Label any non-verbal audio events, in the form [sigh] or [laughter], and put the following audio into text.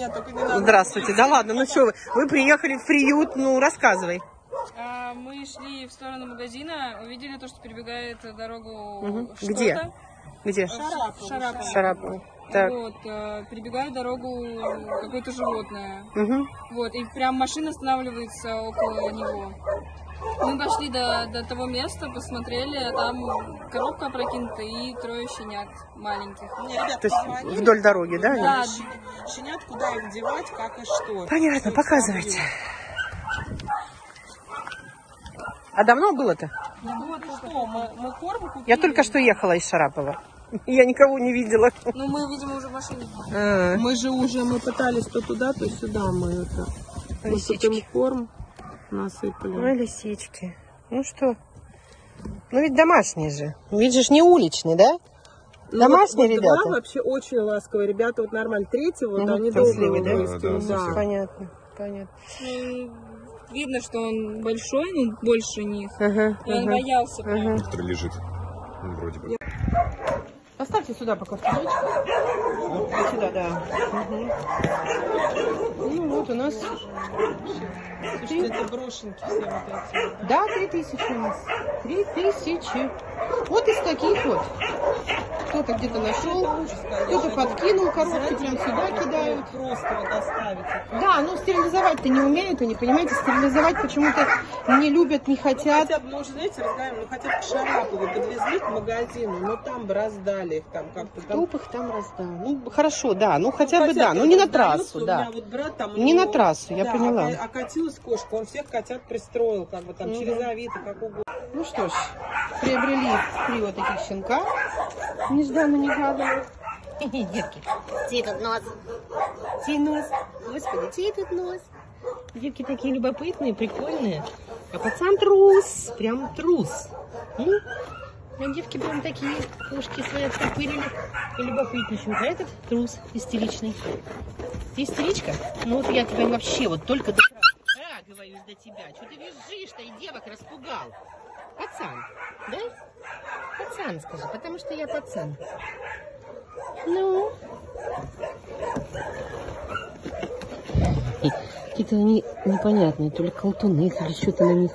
Нет, только не надо. Здравствуйте. Да ладно, ну что вы? Вы приехали в приют, ну рассказывай. А, Мы шли в сторону магазина, увидели то, что перебегает дорогу. Где? Где? Шарапова. Шарапова. Шарапова. Так. Вот, э, перебегает дорогу какое-то животное. Угу. Вот, и прям машина останавливается около него. Мы пошли до, до того места, посмотрели, а там коробка опрокинута и трое щенят маленьких. Не, ребят, То есть позвонили. вдоль дороги, да? они? Да, Щенят куда их девать, как и что. Понятно, показывайте. А давно было-то? Вот что, мы, мы корм купили. Я только что ехала из Шарапова. [laughs] Я никого не видела. ну мы, видимо, уже в машине. А, Мы же уже, мы пытались то туда, то сюда мы это. Мы Лисички. купим корм, насыпали. Ну, лисички. Ну что? Ну ведь домашние же. Видишь, не уличный, да? Ну, Домашние вот, вот ребята? два вообще очень ласковые. Ребята вот нормально. Третий вот, Мгм, они долго да? Да, да, да. Понятно, понятно. Ну, видно, что он большой, ну, больше них. Ага, И он ага, боялся прям. ага. Который лежит. Ну, вроде бы. Поставьте сюда пока в. Вот Сюда, да. Мгм. Ну вот у нас... Слушайте, это брошенки все вот эти. Да, три тысячи у нас. Три тысячи. Вот из таких вот. Кто-то где-то нашел, кто-то подкинул коробки, прям сюда кидают. Просто вот оставить. Да, ну стерилизовать-то не умеют они, понимаете, стерилизовать почему-то не любят, не хотят. Хотя бы, мы уже, знаете, разговариваем, ну хотя бы к Шарапову подвезли к магазину, но там бы раздали их там как-то. Там их там раздал. Ну, хорошо, да, ну хотя бы хотя да, ну не на трассу, У да. вот брат там... Не него- на трассу, я да, поняла. ока- окатилась кошка, он всех котят пристроил, как бы там, Мгм. через Авито, как угодно. Ну что ж, приобрели три вот таких щенка. Нежданно-негаданно. [laughs] Детки, чей тут нос? Чей нос? Господи, чей тут нос? Девки такие любопытные, прикольные. А пацан трус, прям трус. Ну, а девки прям такие ушки свои оттопырили и любопытничают. А этот трус истеричный. Ты истеричка? Ну вот я тебя вообще вот только до а, говорю, до тебя. Что ты визжишь-то и девок распугал? Пацан, да? Пацан, скажи, потому что я пацан. Ну? Какие-то они непонятные, то ли колтуны, то ли что-то на них.